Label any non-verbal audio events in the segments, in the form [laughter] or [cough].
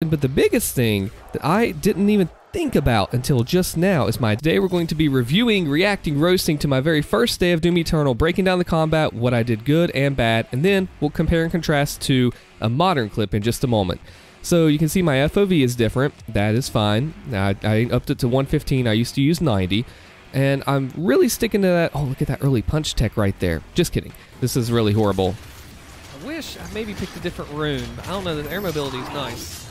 But the biggest thing that I didn't even think about until just now is my day we're going to be reviewing, reacting, roasting to my very first day of Doom Eternal, breaking down the combat, what I did good and bad, and then we'll compare and contrast to a modern clip in just a moment. So you can see my FOV is different. That is fine. I, I upped it to 115. I used to use 90. And I'm really sticking to that. Oh, look at that early punch tech right there. Just kidding. This is really horrible. I wish I maybe picked a different rune. I don't know, the air mobility is nice.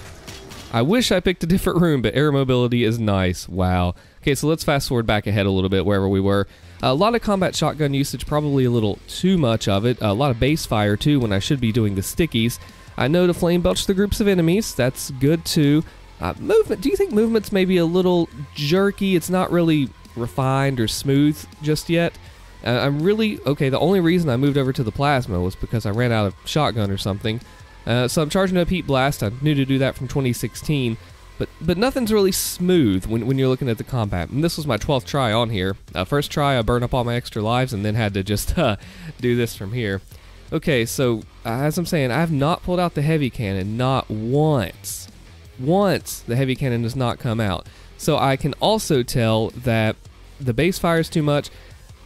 I wish I picked a different rune, but air mobility is nice. Wow. Okay, so let's fast forward back ahead a little bit wherever we were. A lot of combat shotgun usage, probably a little too much of it. A lot of base fire too when I should be doing the stickies. I know to flame belch the groups of enemies. That's good too. Uh, movement. Do you think movement's maybe a little jerky? It's not really refined or smooth just yet. Uh, I'm really okay. The only reason I moved over to the plasma was because I ran out of shotgun or something. Uh, so I'm charging up Heat Blast. I knew to do that from 2016. But, but nothing's really smooth when, when you're looking at the combat. And this was my 12th try on here. Uh, first try, I burned up all my extra lives and then had to just [laughs] uh, do this from here. Okay, so uh, as I'm saying, I have not pulled out the heavy cannon, not once. Once the heavy cannon does not come out. So I can also tell that the base fire is too much.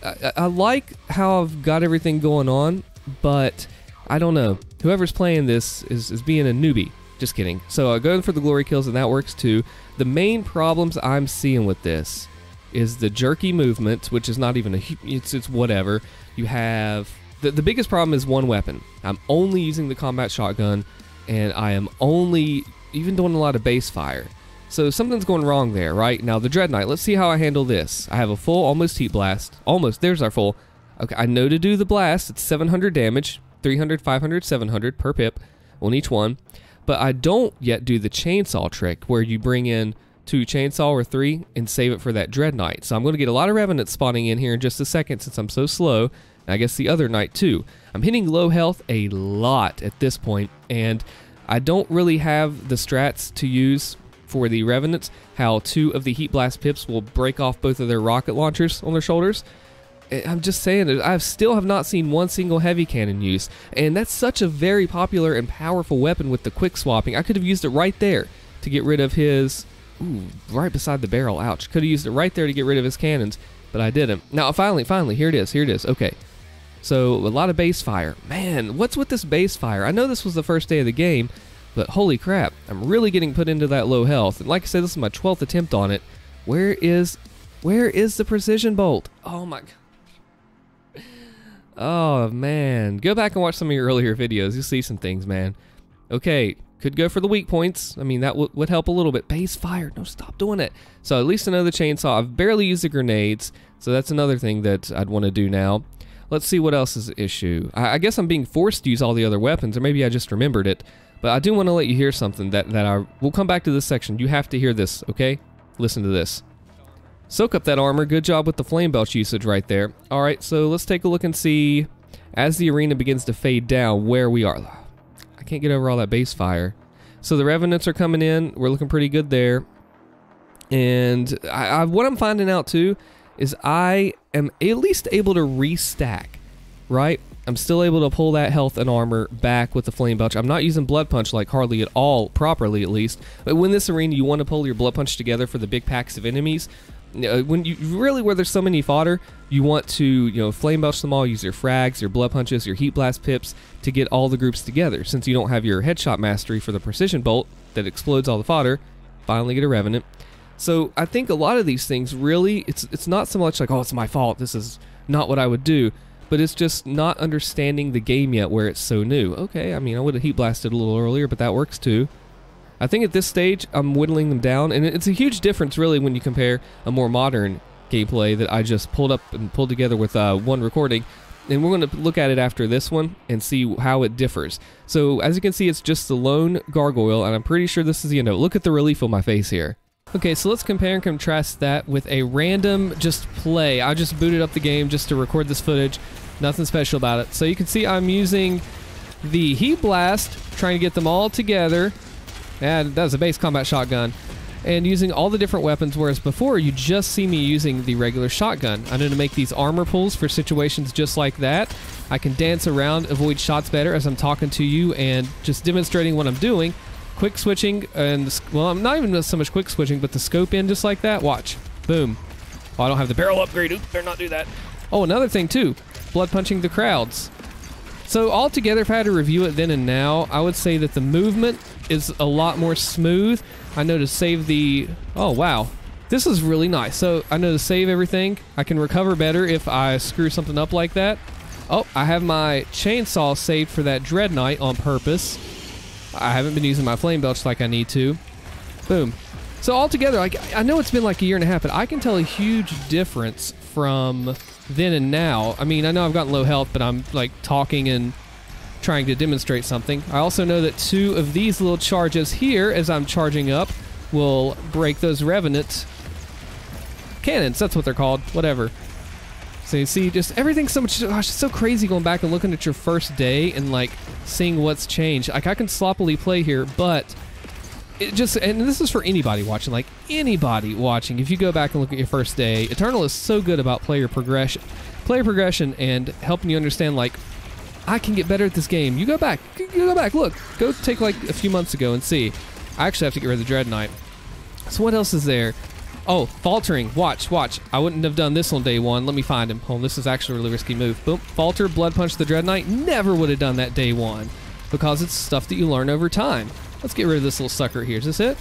I, I like how I've got everything going on, but I don't know. Whoever's playing this is, is being a newbie. Just kidding. So uh, going for the glory kills, and that works too. The main problems I'm seeing with this is the jerky movement, which is not even a. It's it's whatever. You have the the biggest problem is one weapon. I'm only using the combat shotgun, and I am only even doing a lot of base fire. So something's going wrong there, right? Now the Dread Knight. Let's see how I handle this. I have a full almost heat blast. Almost. There's our full. Okay, I know to do the blast. It's 700 damage. 300, 500, 700 per pip on each one. But I don't yet do the chainsaw trick where you bring in two chainsaw or three and save it for that Dread Knight. So I'm going to get a lot of Revenants spawning in here in just a second since I'm so slow. And I guess the other Knight too. I'm hitting low health a lot at this point, and I don't really have the strats to use for the Revenants, how two of the Heat Blast pips will break off both of their rocket launchers on their shoulders. Eh, I'm just saying, I still have not seen one single heavy cannon use, and that's such a very popular and powerful weapon with the quick swapping. I could have used it right there to get rid of his, ooh, right beside the barrel. Ouch! Could have used it right there to get rid of his cannons, but I didn't. Now, finally, finally, here it is. Here it is. Okay, so a lot of base fire. Man, what's with this base fire? I know this was the first day of the game, but holy crap, I'm really getting put into that low health. And like I said, this is my 12th attempt on it. Where is, where is the precision bolt? Oh my god. Oh, man. Go back and watch some of your earlier videos. You'll see some things, man. Okay, could go for the weak points. I mean, that would help a little bit. Base fire. No, stop doing it. So at least another chainsaw. I've barely used the grenades, so that's another thing that I'd want to do now. Let's see what else is the issue. I, I guess I'm being forced to use all the other weapons, or maybe I just remembered it. But I do want to let you hear something that, that I... We'll come back to this section. You have to hear this, okay? Listen to this. Soak up that armor. Good job with the flame belch usage right there. All right, so let's take a look and see as the arena begins to fade down where we are. I can't get over all that base fire. So the revenants are coming in. We're looking pretty good there. And I, I, what I'm finding out too is I am at least able to restack, right? I'm still able to pull that health and armor back with the Flame Belch. I'm not using Blood Punch like hardly at all, properly at least. But when this arena, you want to pull your Blood Punch together for the big packs of enemies. Uh, when you really where there's so many fodder, you want to you know flame belch them all, use your frags, your blood punches, your heat blast pips to get all the groups together. Since you don't have your headshot mastery for the precision bolt that explodes all the fodder, finally get a revenant. So I think a lot of these things really it's it's not so much like oh it's my fault this is not what I would do, but it's just not understanding the game yet where it's so new. Okay, I mean I would have heat blasted a little earlier, but that works too. I think at this stage, I'm whittling them down, and it's a huge difference, really, when you compare a more modern gameplay that I just pulled up and pulled together with uh, one recording. And we're going to look at it after this one and see how it differs. So, as you can see, it's just the lone gargoyle, and I'm pretty sure this is the end of it. Look at the relief on my face here. Okay, so let's compare and contrast that with a random just play. I just booted up the game just to record this footage. Nothing special about it. So you can see I'm using the Heat Blast, trying to get them all together. And that was a base combat shotgun. And using all the different weapons, whereas before you just see me using the regular shotgun. I'm going to make these armor pulls for situations just like that. I can dance around, avoid shots better as I'm talking to you and just demonstrating what I'm doing. quick switching and well, I'm not even so much quick switching, but the scope in just like that. Watch, boom. Oh, I don't have the barrel upgrade. Oops, better not do that. Oh, another thing too, blood punching the crowds. So altogether, if I had to review it then and now, I would say that the movement is a lot more smooth. I know to save the. Oh wow, this is really nice. So I know to save everything. I can recover better if I screw something up like that. Oh, I have my chainsaw saved for that Dread Knight on purpose. I haven't been using my flame belch like I need to. Boom. So altogether, like I know it's been like a year and a half, but I can tell a huge difference from then and now. I mean, I know I've gotten low health, but I'm like talking and trying to demonstrate something. I also know that two of these little charges here, as I'm charging up, will break those Revenant cannons. That's what they're called. Whatever. So you see, just everything's so much. Gosh, it's so crazy going back and looking at your first day and like seeing what's changed. Like I can sloppily play here, but it just and this is for anybody watching. Like anybody watching, if you go back and look at your first day, Eternal is so good about player progression, player progression, and helping you understand like I can get better at this game. You go back, you go back. Look, go take like a few months ago and see. I actually have to get rid of the Dread Knight. So what else is there? Oh, faltering. Watch, watch. I wouldn't have done this on day one. Let me find him. Oh, this is actually a really risky move. Boom. Falter, Blood Punch the Dread Knight. Never would have done that day one because it's stuff that you learn over time. Let's get rid of this little sucker here. Is this it?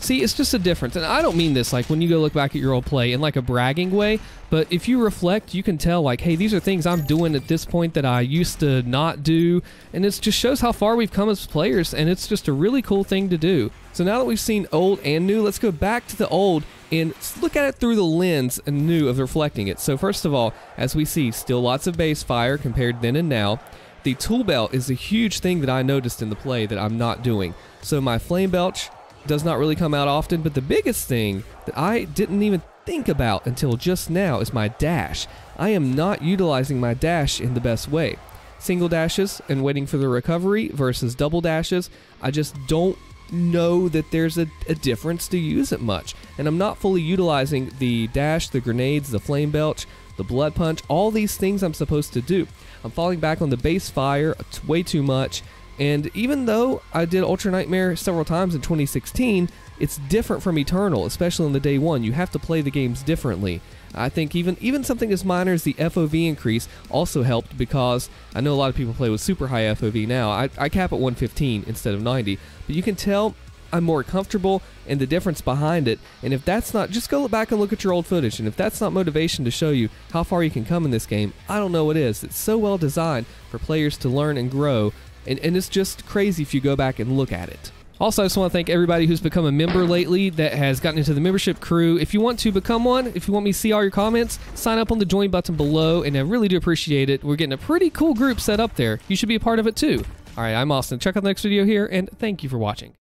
See, it's just a difference. And I don't mean this like when you go look back at your old play in like a bragging way, but if you reflect, you can tell like, hey, these are things I'm doing at this point that I used to not do. And it just shows how far we've come as players. And it's just a really cool thing to do. So now that we've seen old and new, let's go back to the old and look at it through the lens and new of reflecting it. So first of all, as we see, still lots of base fire compared then and now. The tool belt is a huge thing that I noticed in the play that I'm not doing. So my flame belch does not really come out often, but the biggest thing that I didn't even think about until just now is my dash. I am not utilizing my dash in the best way. Single dashes and waiting for the recovery versus double dashes, I just don't know that there's a, a, difference to use it much. And I'm not fully utilizing the dash, the grenades, the flame belch, the blood punch, all these things I'm supposed to do. I'm falling back on the base fire way too much. And even though I did Ultra Nightmare several times in 2016, it's different from Eternal, especially on the day one. You have to play the games differently. I think even even something as minor as the FOV increase also helped because I know a lot of people play with super high FOV now. I, I cap at 115 instead of 90, but you can tell I'm more comfortable and the difference behind it. And if that's not, just go back and look at your old footage. And if that's not motivation to show you how far you can come in this game, I don't know what is. It's so well designed for players to learn and grow. And, and it's just crazy if you go back and look at it. Also, I just want to thank everybody who's become a member lately that has gotten into the membership crew. If you want to become one, if you want me to see all your comments, sign up on the join button below, and I really do appreciate it. We're getting a pretty cool group set up there. You should be a part of it too. All right, I'm Allstin. Check out the next video here, and thank you for watching.